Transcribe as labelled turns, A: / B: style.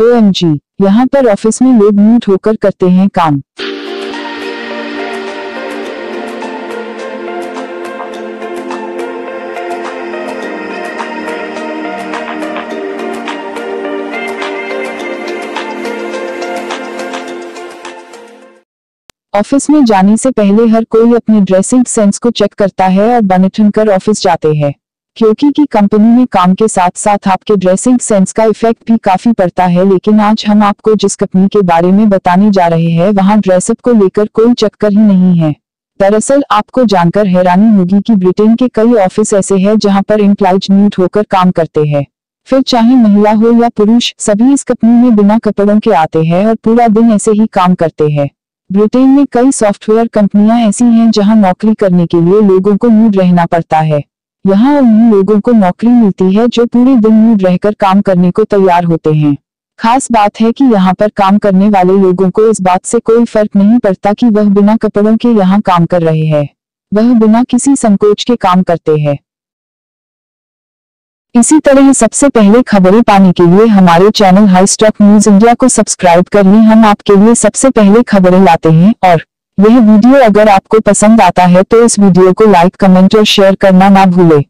A: ओ यहाँ पर ऑफ़िस में लोग म्यूट होकर करते हैं काम। ऑफ़िस में जाने से पहले हर कोई अपने ड्रेसिंग सेंस को चेक करता है और बनठन कर ऑफ़िस जाते हैं। क्योंकि की कंपनी में काम के साथ साथ आपके ड्रेसिंग सेंस का इफ़ेक्ट भी काफ़ी पड़ता है, लेकिन आज हम आपको जिस कंपनी के बारे में बताने जा रहे हैं, वहाँ ड्रेसअप को लेकर कोई चक्कर ही नहीं है। दरअसल आपको जानकर हैरानी होगी कि ब्रिटेन के कई ऑफ़िस ऐसे हैं जहाँ पर एम्प्लॉयज़ म्यूट होकर काम करते हैं। फिर चाहे महिला हो या पुरुष, सभी इस कंपनी में बिना कपड़ों के आते हैं और पूरा दिन ऐसे ही काम करते हैं। ब्रिटेन में कई सॉफ्टवेयर कंपनियाँ ऐसी हैं जहाँ नौकरी करने के लिए लोगों को मूड रहना पड़ता है। यहाँ उन लोगों को नौकरी मिलती है जो पूरे दिन मूड रहकर काम करने को तैयार होते हैं। खास बात है कि यहाँ पर काम करने वाले लोगों को इस बात से कोई फ़र्क नहीं पड़ता कि वह बिना कपड़ों के यहाँ काम कर रहे हैं। वह बिना किसी संकोच के काम करते हैं। इसी तरह सबसे पहले खबरें पाने के लिए हमारे channel High Stock News India को सब्सक्राइब कर लें। हम आपके लिए सबसे पहले खबरें लाते हैं और यह वीडियो अगर आपको पसंद आता है तो इस वीडियो को लाइक, कमेंट और शेयर करना ना भूलें।